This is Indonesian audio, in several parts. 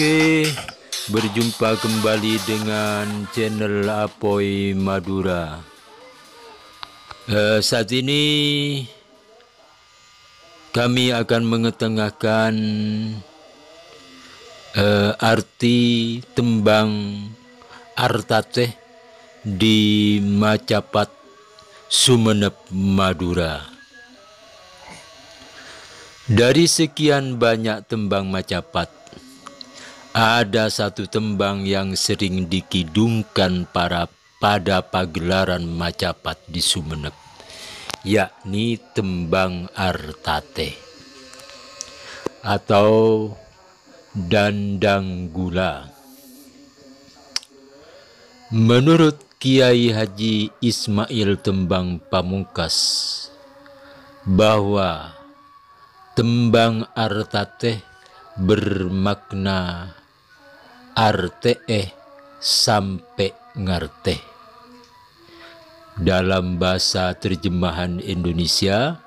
Oke, berjumpa kembali dengan channel Apoy Madura. Eh, saat ini kami akan mengetengahkan eh, arti tembang Artate di Macapat Sumenep Madura. Dari sekian banyak tembang Macapat, ada satu tembang yang sering dikidungkan para pada pagelaran Macapat di Sumenep, yakni tembang Artate atau Dandang Gula. Menurut Kiai Haji Ismail Tembang Pamungkas bahwa tembang Artate bermakna arte eh sampai ngarte. Dalam bahasa terjemahan Indonesia,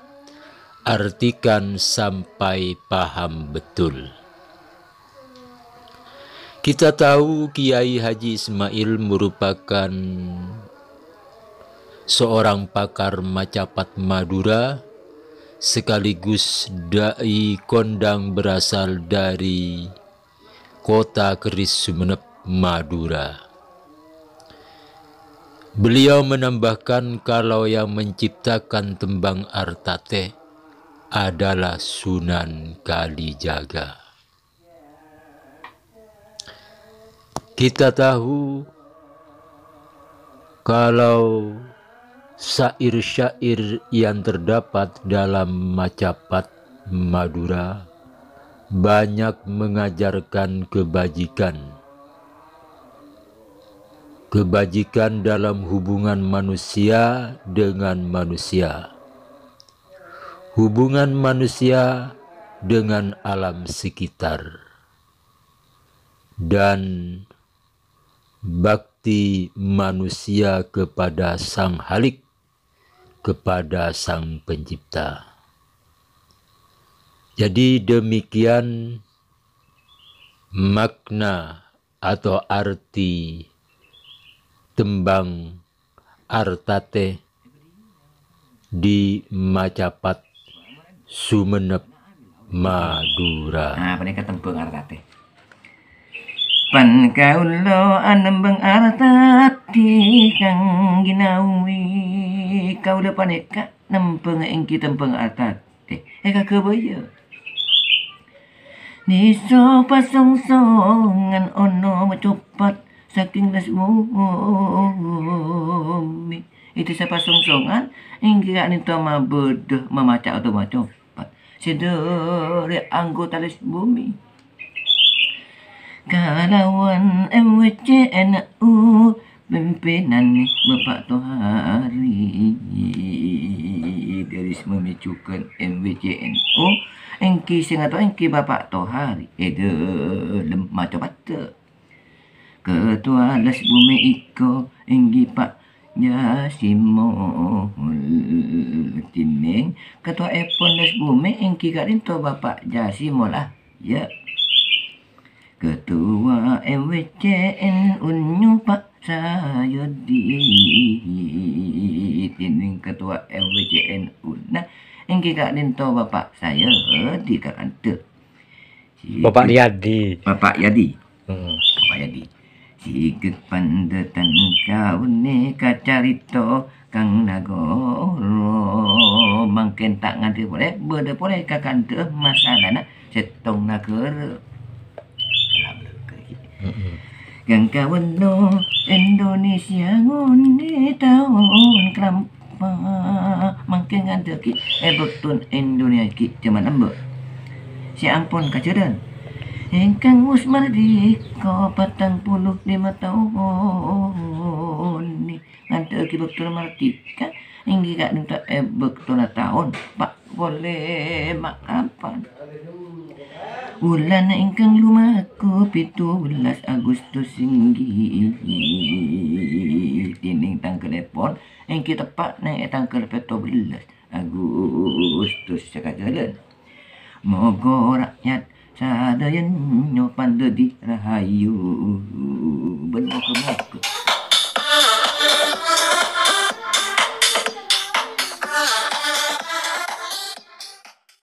artikan sampai paham betul. Kita tahu Kiai Haji Ismail merupakan seorang pakar Macapat Madura sekaligus dai kondang berasal dari kota Keris Sumeneb Madura. Beliau menambahkan kalau yang menciptakan tembang Artate adalah Sunan Kalijaga. Kita tahu kalau syair-syair yang terdapat dalam Macapat Madura banyak mengajarkan kebajikan. Kebajikan dalam hubungan manusia dengan manusia. Hubungan manusia dengan alam sekitar. Dan bakti manusia kepada Sang Halik, kepada Sang Pencipta. Jadi demikian makna atau arti tembang Artate di Macapat Sumenep Madura. Nah, nih tembang Artate? Pan kaulo anembeng artati kang ginawi kau depan eka nempeng engki tempeng artati eka kebaya Niso pasong-songan ono mecopat saking das bumi itu sa pasong-songan engki kak nito mabedah memaca atau macopat. Sedere anggota les bumi Kalawan MWCNU Pimpinan Bapak Tohari. Dari memicukan MWCNU Engki sing atau engki Bapak Tohari. Eh dalam macam bata Ketua Das Bumi Iko Engki Pak Timing Ketua Epon Das Bumi Engki Karinto Bapak Jasimul lah Ya. Ketua MWCN Unyu Pak Sayodi Tining Ketua MWCN Una Engki kak dinto bapak saya di kak ante. Bapak Yadi. Bapak Yadi. Hmm. Bapak Yadi. Sikit pandetan kau ni kacarito kang nagoro mangken tak nganti boleh berde boleh kakante masalah nak setong nagara Gang kawan no Indonesia ngone tahun kelampa Makin ada ki Eh Indonesia ki Cuma nambah Si ampun kacaran Engkang us merdeka patang puluh lima tahun. Ni Nanti ki betul merdeka Inggi kak minta eh betul tahun. Pak boleh mak kapan Bulan ingkang lumaku pitulas Agustus singgi Tining telepon Yang kita tepat naik tangkel peto belas Agustus cakap jalan. Moga rakyat Sadaya nyopan di rahayu. Bener ke